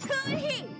Cool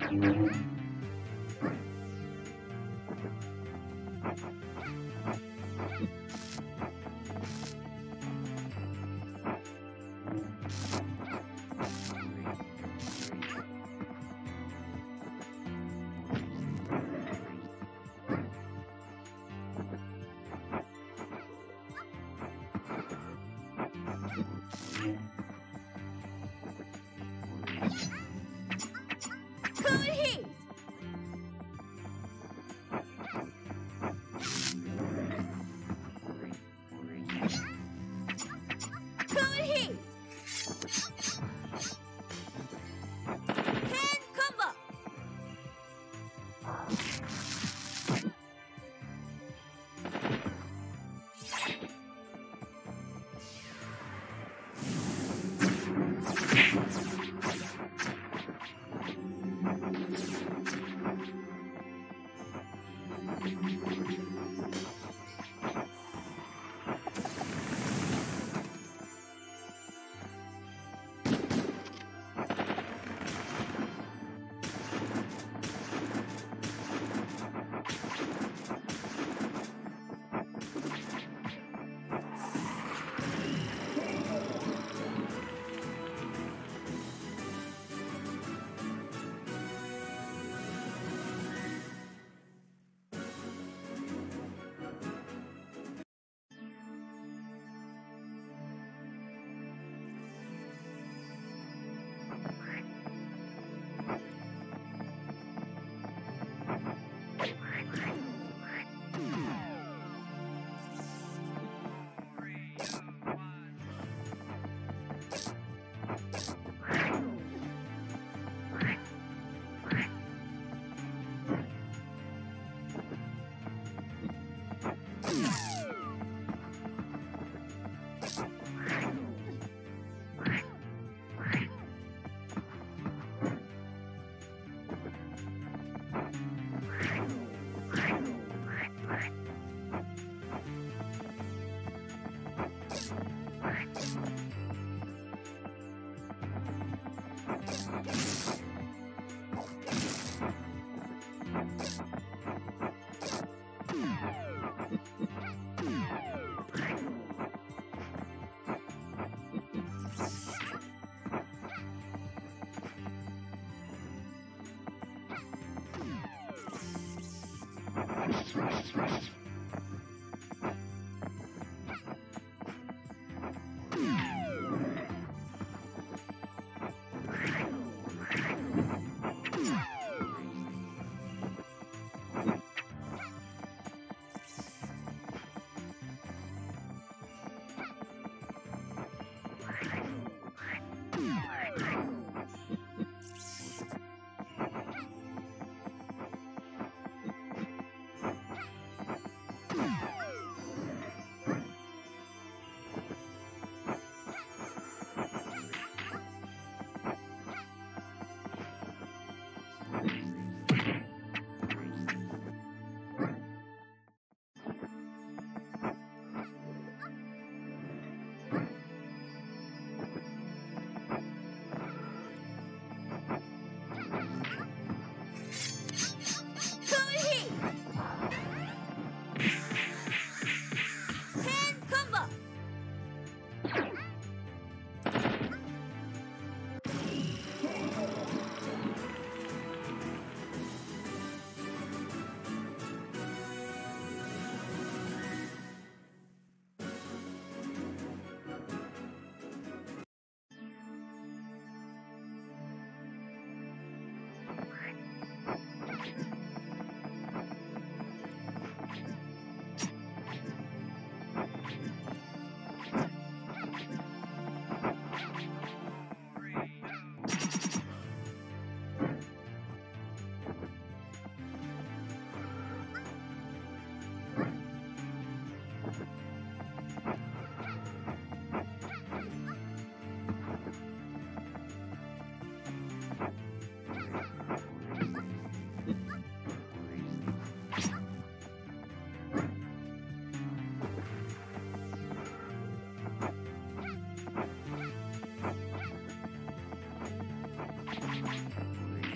Cool